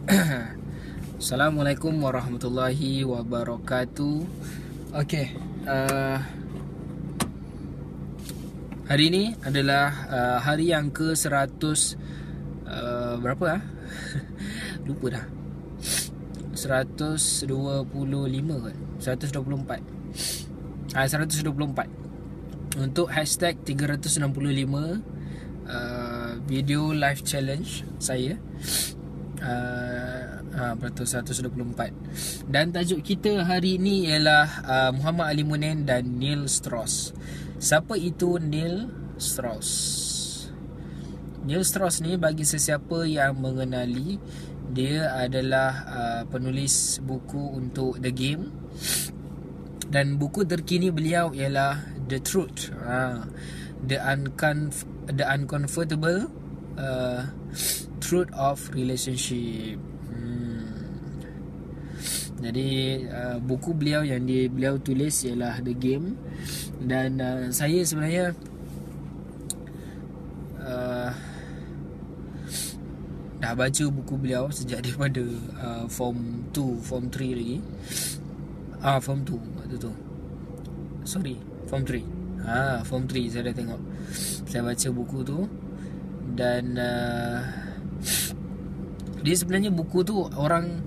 Assalamualaikum warahmatullahi wabarakatuh. Okey, uh, hari ini adalah uh, hari yang ke 100 uh, berapa ah? Lupa dah. 125 kan? 124. Ah 124. Untuk hashtag 365 uh, video live challenge saya uh, uh, Beratus 124 Dan tajuk kita hari ini ialah uh, Muhammad Ali Munen dan Neil Strauss. Siapa itu Neil Strauss? Neil Strauss ni bagi sesiapa yang mengenali Dia adalah uh, penulis buku untuk The Game. Dan buku terkini beliau ialah The Truth. Uh, The Uncomf- The Uncomfortable uh, Truth of Relationship hmm. Jadi uh, buku beliau yang di, beliau tulis ialah The Game Dan uh, saya sebenarnya uh, Dah baca buku beliau sejak daripada uh, Form 2, Form 3 lagi Ah form 2 waktu tu. Sorry, form 3. Ha, form 3 saya dah tengok. Saya baca buku tu dan uh, dia sebenarnya buku tu orang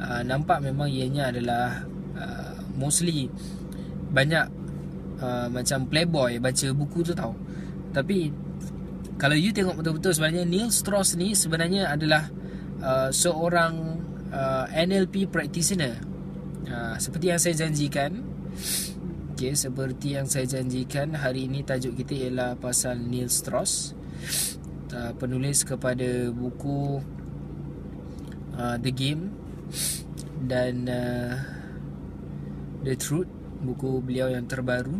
uh, nampak memang ianya adalah uh, mostly banyak uh, macam playboy baca buku tu tau. Tapi kalau you tengok betul-betul sebenarnya Neil Strauss ni sebenarnya adalah uh, seorang uh, NLP practitioner Ha, seperti yang saya janjikan okay, Seperti yang saya janjikan Hari ini tajuk kita ialah Pasal Neil Strauss uh, Penulis kepada buku uh, The Game Dan uh, The Truth Buku beliau yang terbaru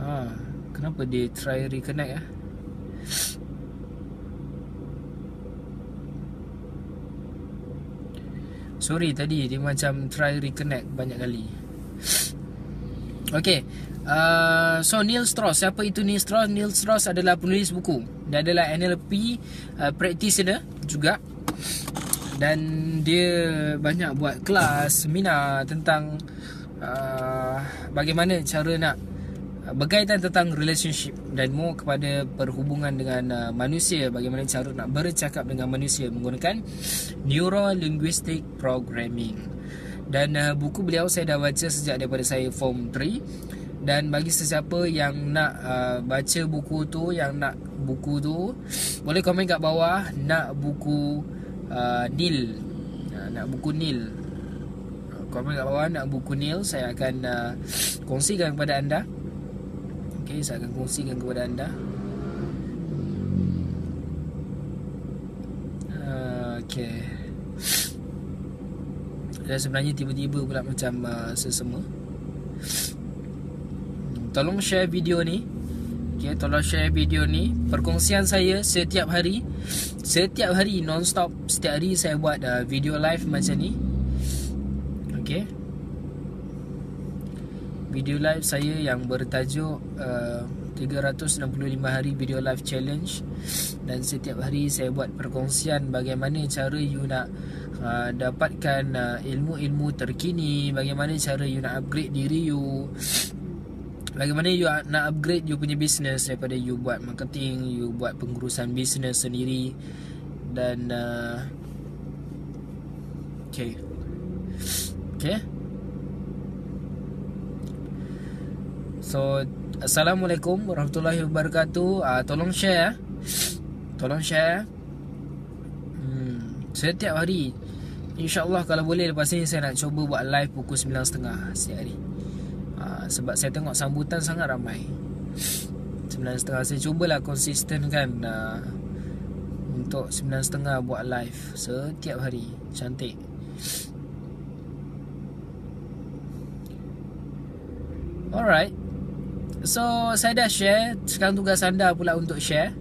ha, Kenapa dia try reconnect ya? Sorry tadi dia macam try reconnect banyak kali. Okay. Uh, so Neil Strauss. Siapa itu Neil Strauss? Neil Strauss adalah penulis buku. Dia adalah NLP uh, Practitioner juga. Dan dia banyak buat kelas Seminar tentang uh, Bagaimana cara nak berkaitan tentang relationship dan more kepada perhubungan dengan uh, manusia. Bagaimana cara nak bercakap dengan manusia menggunakan neuro linguistic programming. Dan uh, buku beliau saya dah baca sejak daripada saya form 3 dan bagi sesiapa yang nak uh, baca buku tu yang nak buku tu boleh komen kat bawah nak buku uh, Neil. Uh, nak buku Neil. Komen kat bawah nak buku Neil saya akan uh, kongsikan kepada anda. Okay, saya akan kongsikan kepada anda. Uh, Okay Dan sebenarnya tiba-tiba pula macam uh, sesama Tolong share video ni. Okay, tolong share video ni. Perkongsian saya setiap hari Setiap hari non-stop Setiap hari saya buat uh, video live macam ni. Okay. Video live saya yang bertajuk uh, 365 hari video live challenge. Dan setiap hari saya buat perkongsian bagaimana cara you nak uh, dapatkan uh, ilmu-ilmu terkini bagaimana cara you nak upgrade diri you bagaimana you nak upgrade you punya business daripada you buat marketing you buat pengurusan business sendiri. Dan uh, okay. Okay. So Assalamualaikum warahmatullahi wabarakatuh. Uh, Tolong share ya. Tolong share hmm, Setiap hari. InsyaAllah kalau boleh Lepas ni saya nak cuba buat live Pukul 9.30 Setiap hari uh, Sebab saya tengok sambutan sangat ramai. 9.30 Saya cubalah konsisten kan uh, Untuk 9.30 buat live Setiap hari. Cantik. Alright. So saya dah share. Sekarang tugas anda pula untuk share.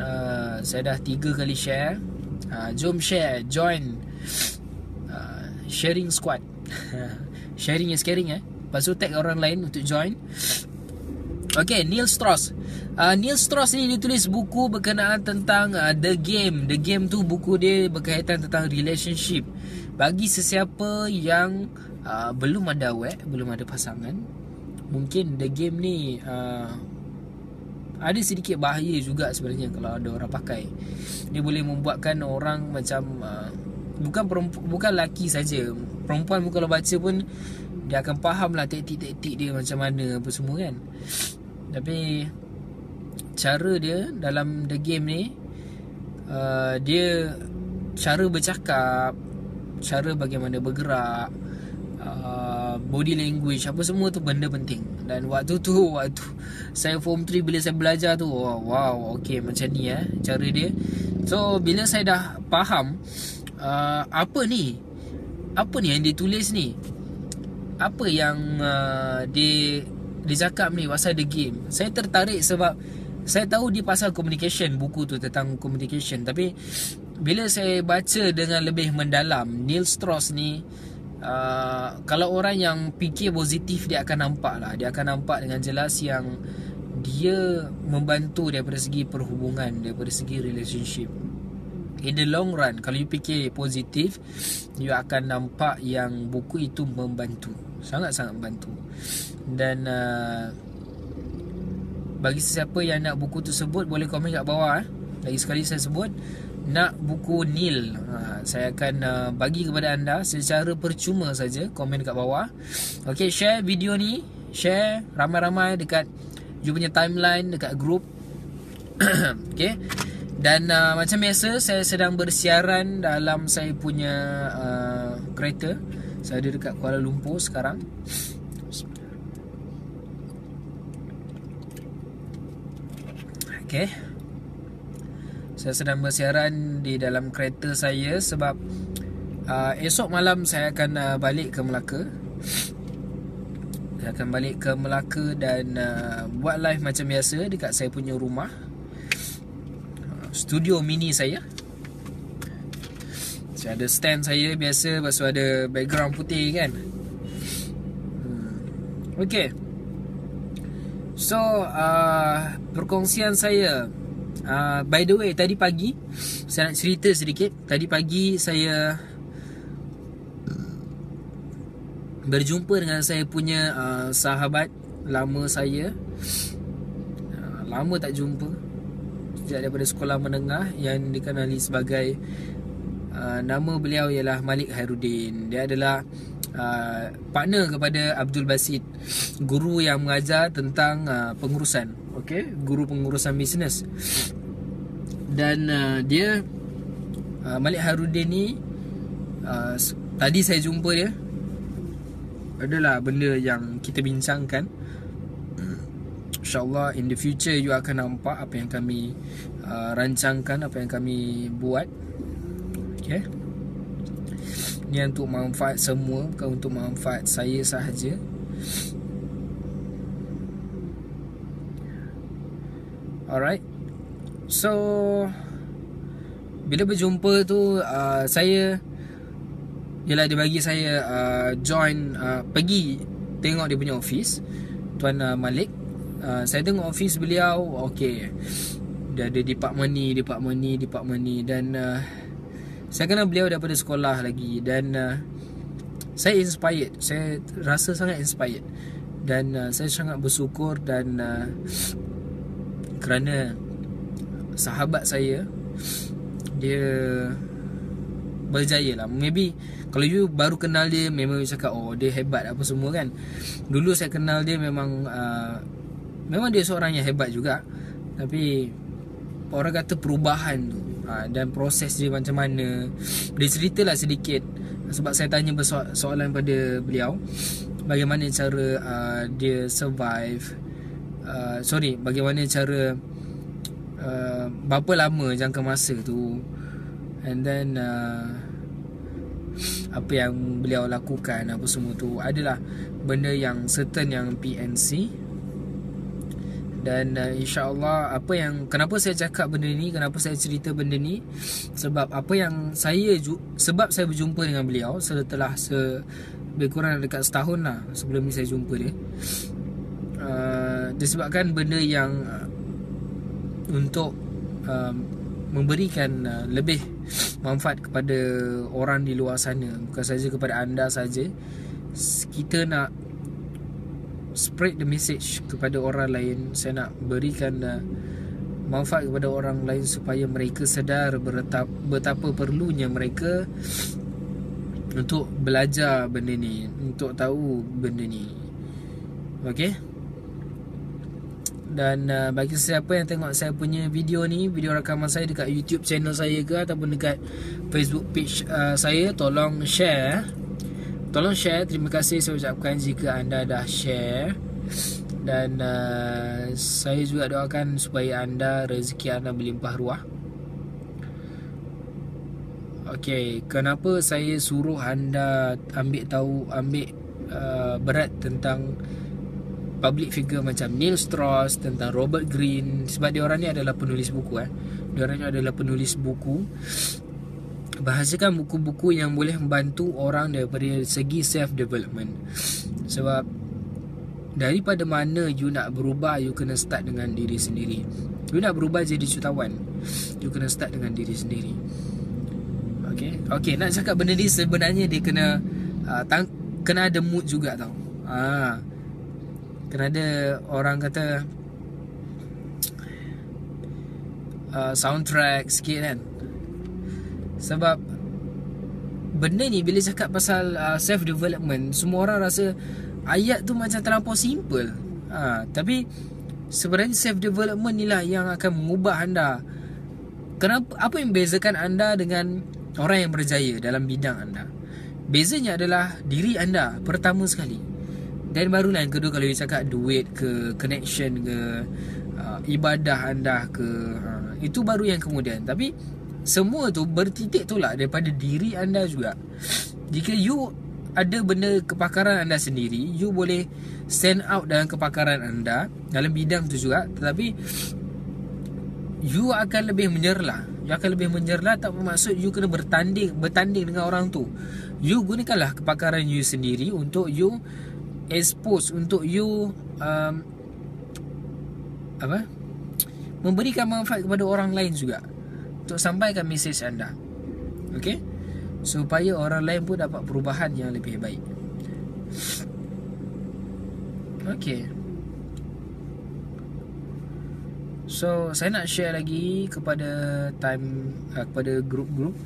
Uh, Saya dah tiga kali share. Uh, Jom share. Join uh, Sharing squad Sharing is caring eh? Lepas tu tag orang lain untuk join. Okay Neil Strauss. Uh, Neil Strauss ni dia tulis buku berkenaan tentang uh, The Game. The Game tu buku dia berkaitan tentang relationship. Bagi sesiapa yang uh, belum ada wek Belum ada pasangan Mungkin The Game ni uh, ada sedikit bahaya juga sebenarnya kalau ada orang pakai. Dia boleh membuatkan orang macam uh, bukan perempuan bukan lelaki saja. Perempuan pun kalau baca pun dia akan faham lah taktik-taktik dia macam mana apa semua kan. Tapi cara dia dalam the game ni uh, dia cara bercakap, cara bagaimana bergerak, uh, body language apa semua tu benda penting. Dan waktu tu waktu saya form 3 bila saya belajar tu oh, wow okey macam ni eh cara dia. So bila saya dah faham uh, apa ni? Apa ni yang dia tulis ni? Apa yang uh, dia dia cakap ni pasal the game. Saya tertarik sebab saya tahu dia pasal communication buku tu tentang communication tapi bila saya baca dengan lebih mendalam Neil Strauss ni uh, kalau orang yang fikir positif dia akan nampak lah dia akan nampak dengan jelas yang dia membantu daripada segi perhubungan daripada segi relationship in the long run kalau you fikir positif you akan nampak yang buku itu membantu. Sangat-sangat membantu. Dan uh, bagi sesiapa yang nak buku tersebut boleh komen kat bawah eh. lagi sekali saya sebut nak buku Nil. Ha, saya akan uh, bagi kepada anda secara percuma saja komen kat bawah. Ok share video ni. Share ramai-ramai dekat you punya timeline dekat group. Ok dan uh, macam biasa saya sedang bersiaran dalam saya punya uh, kereta. Saya ada dekat Kuala Lumpur sekarang. Okay. Saya sedang bersiaran di dalam kereta saya Sebab uh, Esok malam saya akan uh, balik ke Melaka. Saya akan balik ke Melaka Dan uh, buat live macam biasa Dekat saya punya rumah Studio mini saya. Saya ada stand saya biasa Lepas tu ada background putih kan. Hmm. Okay So uh, Perkongsian saya uh, By the way Tadi pagi Saya nak cerita sedikit. Tadi pagi saya Berjumpa dengan saya punya uh, Sahabat Lama saya. Uh, Lama tak jumpa Sejak daripada sekolah menengah Yang dikenali sebagai uh, Nama beliau ialah Malik Hairudin Dia adalah Uh, partner kepada Abdul Basit guru yang mengajar tentang uh, pengurusan. Okey guru pengurusan bisnes. Dan uh, dia uh, Malik Harudin ni uh, tadi saya jumpa dia. Adalah benda yang kita bincangkan insyaallah in the future you akan nampak apa yang kami uh, rancangkan apa yang kami buat. Okey Ni untuk manfaat semua Bukan untuk manfaat saya sahaja. Alright. So Bila berjumpa tu uh, Saya Yelah dia bagi saya uh, Join uh, Pergi Tengok dia punya office Tuan uh, Malik uh, Saya tengok office beliau Okay Dia ada department ni Department ni Department ni Dan uh, saya kenal beliau daripada sekolah lagi dan uh, saya inspired. Saya rasa sangat inspired dan uh, saya sangat bersyukur dan uh, kerana sahabat saya dia berjaya lah. Maybe kalau you baru kenal dia memang you cakap oh dia hebat apa semua kan. Dulu saya kenal dia memang uh, memang dia seorang yang hebat juga. Tapi orang kata perubahan tu ha, dan proses dia macam mana. Dia ceritalah sedikit sebab saya tanya soalan pada beliau. Bagaimana cara uh, dia survive uh, sorry bagaimana cara uh, berapa lama jangka masa tu. And then uh, apa yang beliau lakukan apa semua tu. Adalah benda yang certain yang PNC dan uh, insyaallah apa yang kenapa saya cakap benda ni kenapa saya cerita benda ni? Sebab apa yang saya sebab saya berjumpa dengan beliau setelah se lebih kurang dekat setahun lah sebelum ni saya jumpa dia. Uh, disebabkan benda yang untuk um, memberikan uh, lebih manfaat kepada orang di luar sana. Bukan saja kepada anda saja. Kita nak spread the message kepada orang lain. Saya nak berikan uh, manfaat kepada orang lain supaya mereka sedar betapa, betapa perlunya mereka untuk belajar benda ni untuk tahu benda ni. Okey? Dan uh, bagi siapa yang tengok saya punya video ni Video rakaman saya dekat YouTube channel saya ke Ataupun dekat Facebook page uh, saya Tolong share Tolong share. Terima kasih. Saya ucapkan jika anda dah share. Dan uh, saya juga doakan supaya anda Rezeki anda berlimpah ruah. Okay, kenapa saya suruh anda ambil tahu, ambil uh, berat tentang public figure macam Neil Strauss tentang Robert Greene? Sebab dia orang ni adalah penulis buku eh. Dia orang ni adalah penulis buku. Bahasakan buku-buku yang boleh membantu orang daripada segi self development. Sebab daripada mana you nak berubah you kena start dengan diri sendiri. You nak berubah jadi jutawan. You kena start dengan diri sendiri. Okay, okay. Nak cakap benda ni sebenarnya dia kena uh, tang- kena ada mood juga tau. Ah, Kena ada orang kata uh, Soundtrack sikit kan Sebab Benda ni bila cakap pasal uh, Self development Semua orang rasa Ayat tu macam terlampau simple. Uh, Tapi Sebenarnya self development ni lah Yang akan mengubah anda. Kenapa Apa yang membezakan anda dengan Orang yang berjaya dalam bidang anda? Bezanya adalah Diri anda Pertama sekali. Dan barulah yang kedua kalau dia cakap duit ke connection ke uh, ibadah anda ke uh, itu baru yang kemudian. Tapi semua tu bertitik tolak daripada diri anda juga. Jika you ada benda kepakaran anda sendiri you boleh stand out dalam kepakaran anda dalam bidang tu juga. Tetapi you akan lebih menyerlah you akan lebih menyerlah tak bermaksud you kena bertanding bertanding dengan orang tu. You gunakanlah kepakaran you sendiri untuk you expose untuk you um, apa? Memberikan manfaat kepada orang lain juga untuk sampaikan mesej anda. Okey? Supaya orang lain pun dapat perubahan yang lebih baik. Okey. So saya nak share lagi kepada time uh, kepada grup-grup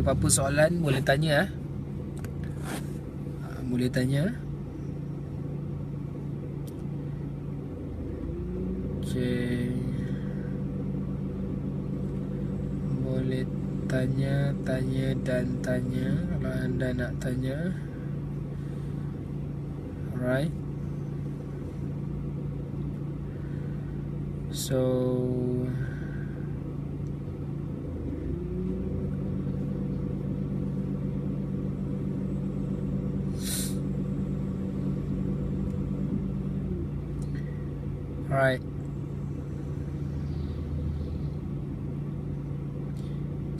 Ada apa-apa soalan boleh tanya eh. Boleh tanya. Boleh tanya, tanya dan tanya kalau anda nak tanya. Alright. So Alright.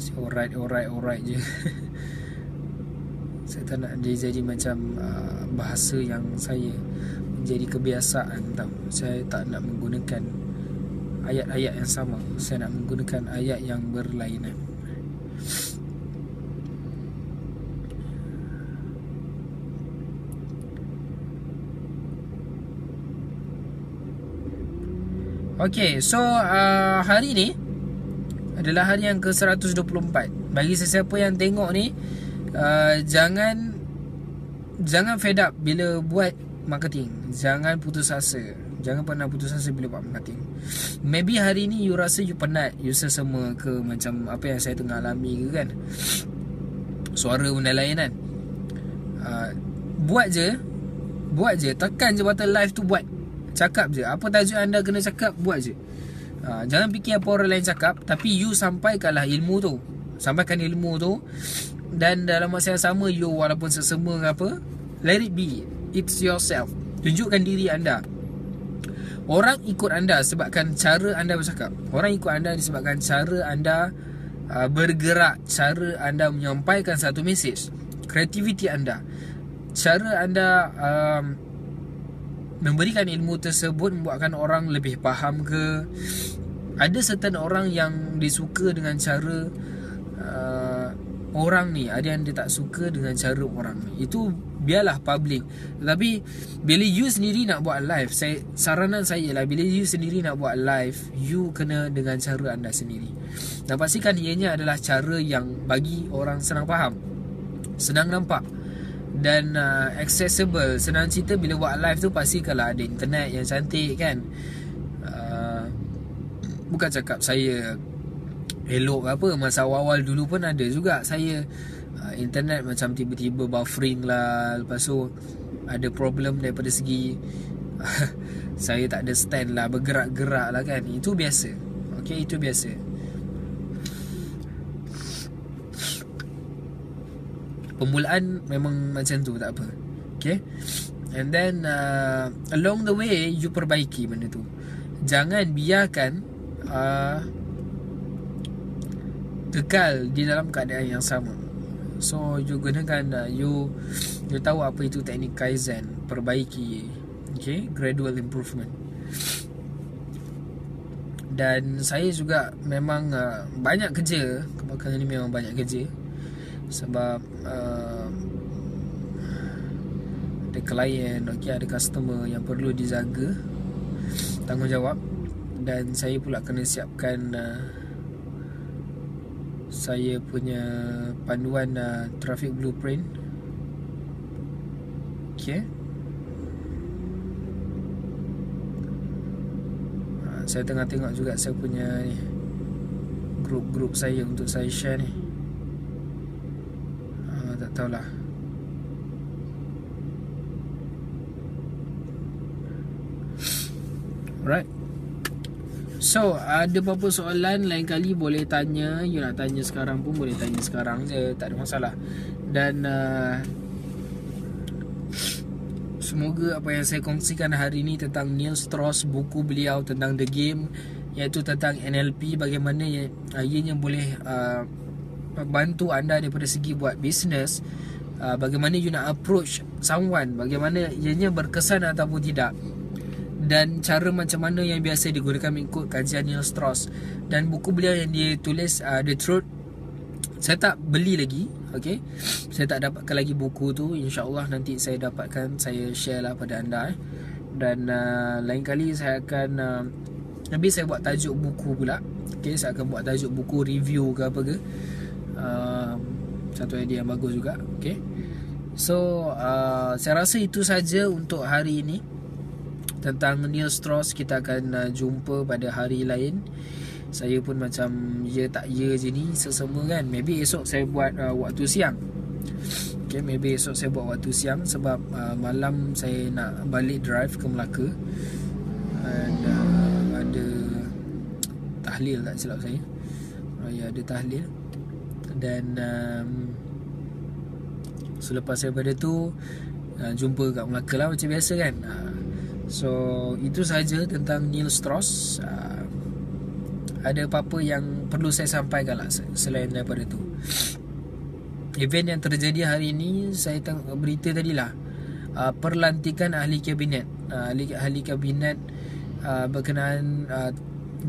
Si alright, alright, alright je. saya tak nak dia jadi macam uh, bahasa yang saya menjadi kebiasaan tau. Saya tak nak menggunakan ayat-ayat yang sama. Saya nak menggunakan ayat yang berlainan. Okay, so uh, hari ni adalah hari yang ke-124. Bagi sesiapa yang tengok ni, uh, jangan jangan fed up bila buat marketing. Jangan putus asa. Jangan pernah putus asa bila buat marketing. Maybe hari ni you rasa you penat, you sesama ke macam apa yang saya tengah alami ke kan. Suara benda lain kan. Uh, buat je. Buat je. Tekan je button live tu buat. Cakap je. Apa tajuk anda kena cakap Buat je. Ha, Jangan fikir apa orang lain cakap Tapi you sampaikanlah ilmu tu. Sampaikan ilmu tu Dan dalam masa yang sama You walaupun sesama ke apa Let it be. It's yourself. Tunjukkan diri anda. Orang ikut anda sebabkan cara anda bercakap. Orang ikut anda disebabkan cara anda uh, bergerak, cara anda menyampaikan satu mesej, kreativiti anda. Cara anda um, memberikan ilmu tersebut membuatkan orang lebih faham ke? Ada certain orang yang disuka dengan cara uh, orang ni. Ada yang dia tak suka dengan cara orang ni. Itu biarlah public. Tapi bila you sendiri nak buat live saya saranan saya lah bila you sendiri nak buat live you kena dengan cara anda sendiri. Dan pastikan ianya adalah cara yang bagi orang senang faham senang nampak dan uh, accessible. Senang cerita bila buat live tu pasti kalau ada internet yang cantik kan. Uh, bukan cakap saya elok apa masa awal-awal dulu pun ada juga saya uh, internet macam tiba-tiba buffering lah. Lepas tu ada problem daripada segi saya tak ada stand lah bergerak-gerak lah kan. Itu biasa. Ok itu biasa permulaan memang macam tu tak apa. Ok and then uh, along the way you perbaiki benda tu. Jangan biarkan uh, kekal di dalam keadaan yang sama. So you gunakan uh, you you tahu apa itu teknik kaizen, perbaiki, okay, gradual improvement. Dan saya juga memang uh, banyak kerja, kebakaran ini memang banyak kerja sebab uh, ada klien, okay, ada customer yang perlu dijaga tanggungjawab. Dan saya pula kena siapkan uh, saya punya panduan uh, traffic blueprint. Okay uh, saya tengah tengok juga saya punya ni grup-grup saya untuk saya share ni tak tahulah. Right So ada apa-apa soalan lain kali boleh tanya. You nak tanya sekarang pun boleh tanya sekarang je. Tak ada masalah. Dan uh, Semoga apa yang saya kongsikan hari ini Tentang Neil Strauss Buku beliau tentang The Game Iaitu tentang NLP Bagaimana uh, ianya boleh uh, Bantu anda daripada segi buat bisnes uh, Bagaimana you nak approach someone Bagaimana ianya berkesan ataupun tidak dan cara macam mana yang biasa digunakan mengikut kajian Neil Strauss dan buku beliau yang dia tulis uh, The Truth saya tak beli lagi okay? saya tak dapatkan lagi buku tu insyaallah nanti saya dapatkan saya share lah pada anda eh. dan uh, lain kali saya akan uh, Nanti saya buat tajuk buku pula okay, Saya akan buat tajuk buku review ke apa ke uh, Satu idea yang bagus juga okay. So uh, Saya rasa itu saja untuk hari ini. Tentang Neil Strauss kita akan uh, jumpa pada hari lain. Saya pun macam ya tak ya je ni sesama kan. Maybe esok saya buat uh, waktu siang. Okay, maybe esok saya buat waktu siang sebab uh, malam saya nak balik drive ke Melaka. Dan uh, ada tahlil tak silap saya? Uh, ya ada tahlil dan um, selepas daripada tu uh, jumpa kat Melaka lah macam biasa kan. Uh, So itu saja tentang Neil Strauss. Uh, Ada apa-apa yang perlu saya sampaikan lah Selain daripada tu? Event yang terjadi hari ini Saya tengok berita tadi lah. Uh, Perlantikan ahli kabinet. Uh, ahli, ahli kabinet uh, Berkenaan uh,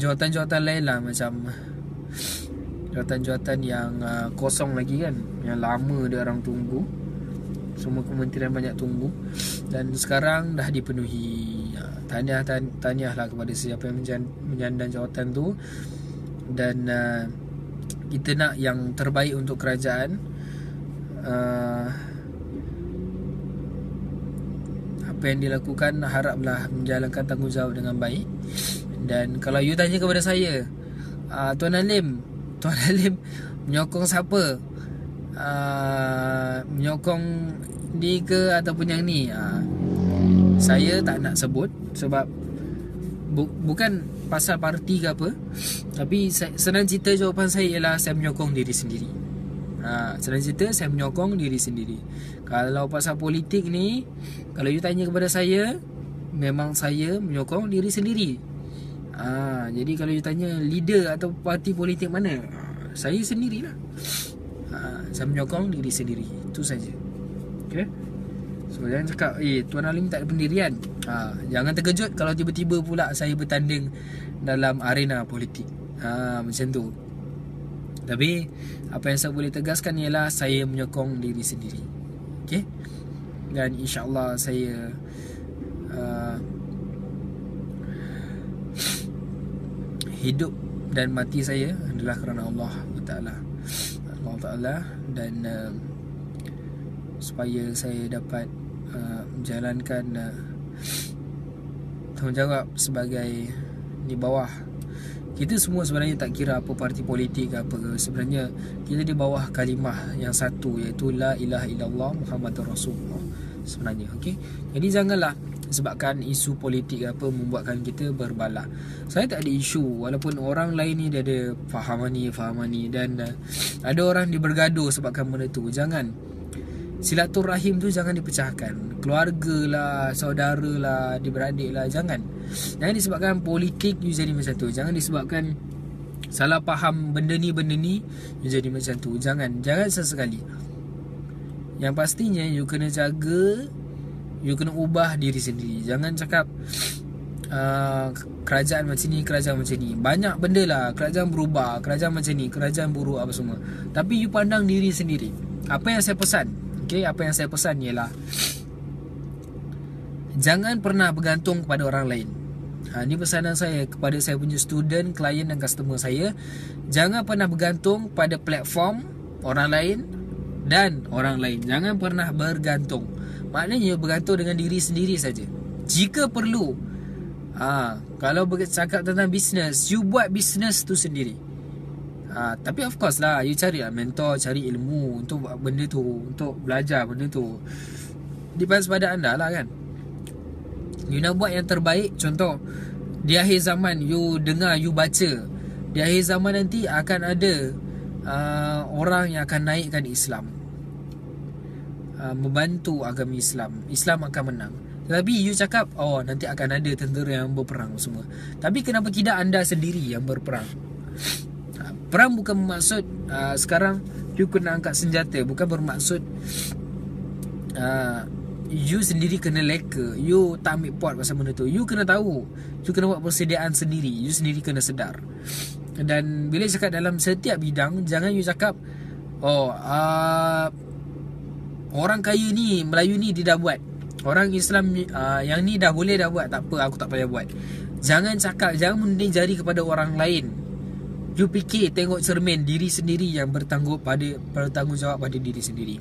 Jawatan-jawatan lain lah Macam Jawatan-jawatan yang uh, kosong lagi kan. Yang lama dia orang tunggu. Semua kementerian banyak tunggu. Dan sekarang dah dipenuhi. Tahniah tahniah lah kepada siapa yang menyandang jawatan tu. Dan uh, kita nak yang terbaik untuk kerajaan. Uh, apa yang dilakukan haraplah menjalankan tanggungjawab dengan baik. Dan kalau you tanya kepada saya uh, Tuan Alim Tuan Alim menyokong siapa uh, menyokong ni ke ataupun yang ni ha. Saya tak nak sebut Sebab bu- Bukan pasal parti ke apa Tapi senang cerita jawapan saya ialah Saya menyokong diri sendiri ha. Senang cerita saya menyokong diri sendiri Kalau pasal politik ni Kalau you tanya kepada saya memang saya menyokong diri sendiri. Ha, jadi kalau you tanya leader atau parti politik mana? Saya sendirilah. Ha, saya menyokong diri sendiri. Itu saja. Okay? So jangan cakap Eh Tuan Alim tak ada pendirian ha, Jangan terkejut Kalau tiba-tiba pula Saya bertanding Dalam arena politik ha, Macam tu Tapi Apa yang saya boleh tegaskan Ialah saya menyokong diri sendiri Okay Dan insyaAllah saya uh, Hidup Dan mati saya Adalah kerana Allah Ta'ala. Allah Ta'ala. Dan uh, Supaya saya dapat Uh, menjalankan uh, tanggungjawab sebagai di bawah. Kita semua sebenarnya tak kira apa parti politik apa sebenarnya kita di bawah kalimah yang satu iaitu la ilaha illallah muhammadur rasulullah. Sebenarnya okey? Jadi janganlah sebabkan isu politik apa membuatkan kita berbala saya tak ada isu walaupun orang lain ni dia ada faham ni faham ni dan uh, ada orang di bergaduh sebabkan benda tu. Jangan. Silaturahim tu jangan dipecahkan. Keluarga lah Saudara lah Adik-beradik lah Jangan. Jangan disebabkan politik You jadi macam tu. Jangan disebabkan Salah faham benda ni benda ni You jadi macam tu. Jangan. Jangan sesekali. Yang pastinya You kena jaga You kena ubah diri sendiri. Jangan cakap uh, Kerajaan macam ni Kerajaan macam ni. Banyak benda lah. Kerajaan berubah Kerajaan macam ni Kerajaan buruk apa semua. Tapi you pandang diri sendiri. Apa yang saya pesan? Okay, apa yang saya pesan ialah Jangan pernah bergantung kepada orang lain. Ha, Ini pesanan saya kepada saya punya student, klien dan customer saya. Jangan pernah bergantung pada platform orang lain dan orang lain. Jangan pernah bergantung Maknanya bergantung dengan diri sendiri saja. Jika perlu ha, Kalau bercakap tentang bisnes You buat bisnes tu sendiri. Ha, Tapi of course lah You cari lah mentor Cari ilmu Untuk buat benda tu Untuk belajar benda tu. Depends pada anda lah kan. You nak buat yang terbaik Contoh Di akhir zaman You dengar You baca Di akhir zaman nanti Akan ada uh, Orang yang akan naikkan Islam uh, Membantu agama Islam. Islam akan menang. Tapi you cakap Oh nanti akan ada tentera yang berperang semua. Tapi kenapa tidak anda sendiri yang berperang? Perang bukan bermaksud uh, Sekarang You kena angkat senjata. Bukan bermaksud uh, You sendiri kena leka. You tak ambil pot pasal benda tu. You kena tahu. You kena buat persediaan sendiri. You sendiri kena sedar. Dan bila cakap dalam setiap bidang Jangan you cakap Oh uh, Orang kaya ni Melayu ni dia dah buat Orang Islam uh, Yang ni dah boleh dah buat Tak apa aku tak payah buat Jangan cakap Jangan mending jari kepada orang lain You fikir tengok cermin diri sendiri yang bertanggung pada bertanggungjawab pada diri sendiri.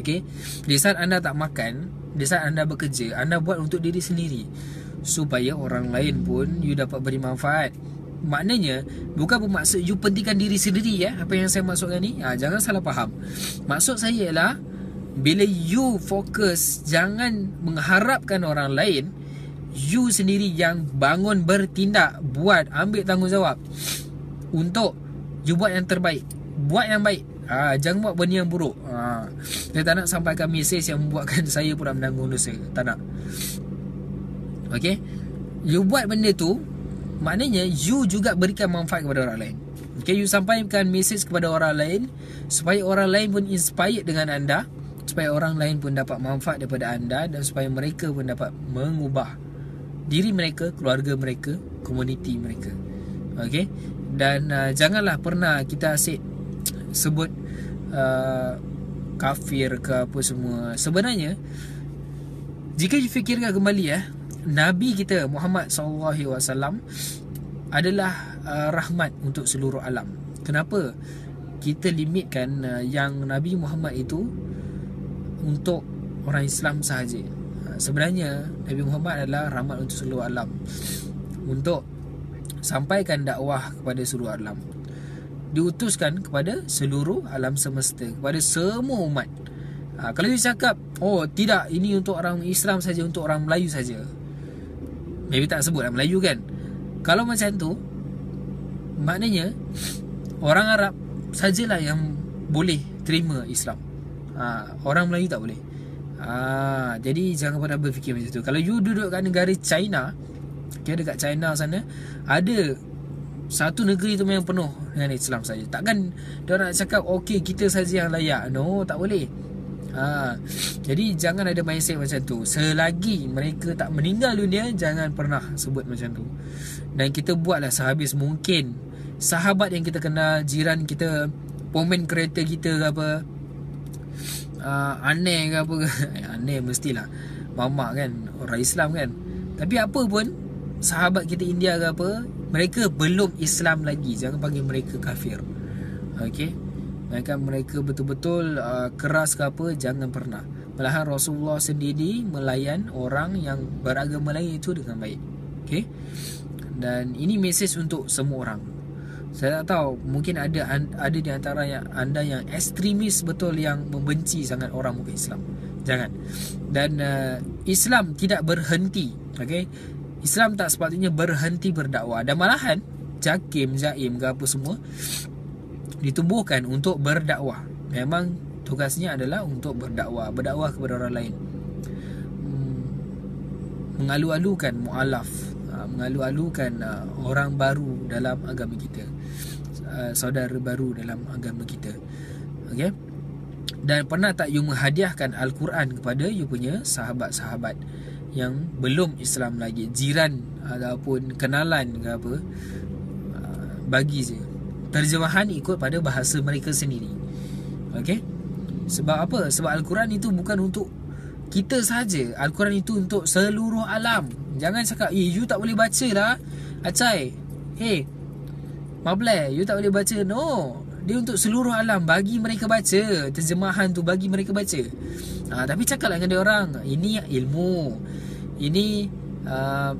Okey. Di saat anda tak makan, di saat anda bekerja, anda buat untuk diri sendiri supaya orang lain pun you dapat beri manfaat. Maknanya bukan bermaksud you pentingkan diri sendiri ya. Apa yang saya maksudkan ni? Ha, jangan salah faham. Maksud saya ialah bila you fokus jangan mengharapkan orang lain you sendiri yang bangun bertindak buat ambil tanggungjawab untuk you buat yang terbaik. Buat yang baik. Ha, jangan buat benda yang buruk. Ha. saya tak nak sampaikan mesej yang membuatkan saya pula menanggung dosa. Tak nak. Ok you buat benda tu maknanya you juga berikan manfaat kepada orang lain. Ok you sampaikan mesej kepada orang lain supaya orang lain pun inspired dengan anda supaya orang lain pun dapat manfaat daripada anda dan supaya mereka pun dapat mengubah diri mereka, keluarga mereka, komuniti mereka. Okay Dan uh, janganlah pernah kita asyik sebut uh, kafir ke apa semua. Sebenarnya Jika you fikirkan kembali ya, Nabi kita Muhammad SAW adalah uh, rahmat untuk seluruh alam. Kenapa? Kita limitkan uh, yang Nabi Muhammad itu untuk orang Islam sahaja. Uh, Sebenarnya Nabi Muhammad adalah rahmat untuk seluruh alam. Untuk sampaikan dakwah kepada seluruh alam. Diutuskan kepada seluruh alam semesta kepada semua umat. Ha, kalau dia cakap oh tidak ini untuk orang Islam saja untuk orang Melayu saja. Maybe tak sebut lah Melayu kan? Kalau macam tu maknanya orang Arab sajalah yang boleh terima Islam ha, orang Melayu tak boleh Ah, jadi jangan pernah berfikir macam tu. Kalau you duduk kat negara China, okay, dekat China sana, ada satu negeri tu memang penuh dengan Islam saja. Takkan dia nak cakap okey kita saja yang layak. No, tak boleh. Ha, jadi jangan ada mindset macam tu. Selagi mereka tak meninggal dunia, jangan pernah sebut macam tu. Dan kita buatlah sehabis mungkin. Sahabat yang kita kenal, jiran kita, pomen kereta kita ke apa, uh, aneh ke apa ke? Aneh mestilah. Mamak kan orang Islam kan. Tapi apa pun sahabat kita India ke apa mereka belum Islam lagi. Jangan panggil mereka kafir. Okey? Mereka mereka betul-betul uh, keras ke apa jangan pernah. Malahan Rasulullah sendiri melayan orang yang beragama lain itu dengan baik. Okey? Dan ini mesej untuk semua orang saya tak tahu mungkin ada ada di antara yang anda yang ekstremis betul yang membenci sangat orang muka Islam. Jangan. Dan uh, Islam tidak berhenti, okey? Islam tak sepatutnya berhenti berdakwah. Dan malahan Jakim, Jaim ke apa semua ditumbuhkan untuk berdakwah. Memang tugasnya adalah untuk berdakwah, berdakwah kepada orang lain. Hmm, mengalu-alukan mualaf mengalu-alukan uh, orang baru dalam agama kita uh, saudara baru dalam agama kita. Okey? Dan pernah tak you menghadiahkan al-Quran kepada you punya sahabat-sahabat yang belum Islam lagi? Jiran ataupun kenalan ke apa? Uh, bagi je. Terjemahan ikut pada bahasa mereka sendiri. Okey? Sebab apa? Sebab al-Quran itu bukan untuk kita saja. al-Quran itu untuk seluruh alam. Jangan cakap Eh you tak boleh baca lah Acai. Hey Mable You tak boleh baca No. Dia untuk seluruh alam Bagi mereka baca Terjemahan tu Bagi mereka baca. Ha, Tapi cakap lah dengan dia orang Ini ilmu. Ini uh,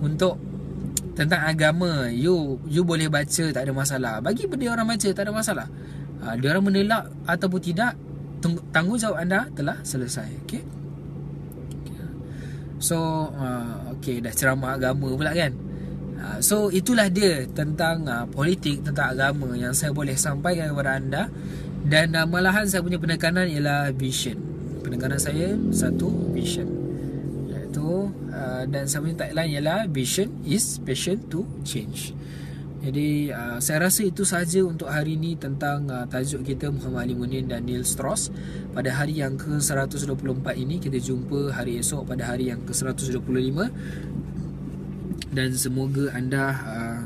Untuk Tentang agama. You You boleh baca Tak ada masalah. Bagi dia orang baca Tak ada masalah. Ha, Dia orang menelak Ataupun tidak Tanggungjawab anda Telah selesai Okay So uh, Okay dah ceramah agama pula kan uh, So itulah dia Tentang uh, politik Tentang agama Yang saya boleh sampaikan kepada anda. Dan uh, malahan saya punya penekanan Ialah vision. Penekanan saya Satu vision. Iaitu uh, Dan saya punya tagline ialah Vision is passion to change. Jadi uh, saya rasa itu saja untuk hari ini tentang uh, tajuk kita Muhammad Ali Munin dan Neil Strauss. Pada hari yang ke-124 ini kita jumpa hari esok pada hari yang ke-125 dan semoga anda uh,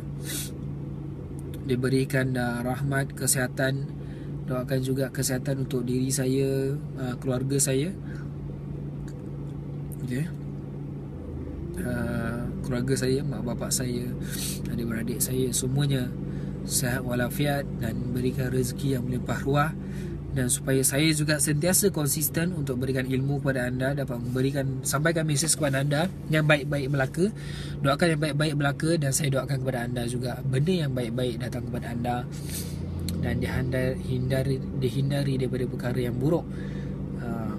diberikan uh, rahmat kesihatan. Doakan juga kesihatan untuk diri saya uh, keluarga saya. Okey. Uh, keluarga saya, mak bapak saya, adik-beradik saya semuanya sehat walafiat dan berikan rezeki yang melimpah ruah dan supaya saya juga sentiasa konsisten untuk berikan ilmu kepada anda dapat memberikan sampaikan mesej kepada anda yang baik-baik belaka. Doakan yang baik-baik belaka dan saya doakan kepada anda juga benda yang baik-baik datang kepada anda. Dan dihindari, hindari, dihindari daripada perkara yang buruk. Uh,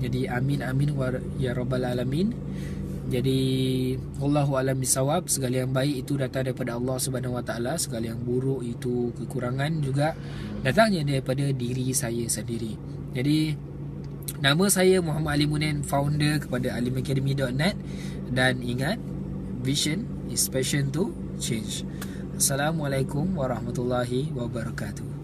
jadi amin amin ya rabbal alamin jadi Allahu alam bisawab segala yang baik itu datang daripada Allah Subhanahu wa taala segala yang buruk itu kekurangan juga datangnya daripada diri saya sendiri. Jadi nama saya Muhammad Ali Munin founder kepada alimacademy.net dan ingat vision is passion to change. Assalamualaikum warahmatullahi wabarakatuh.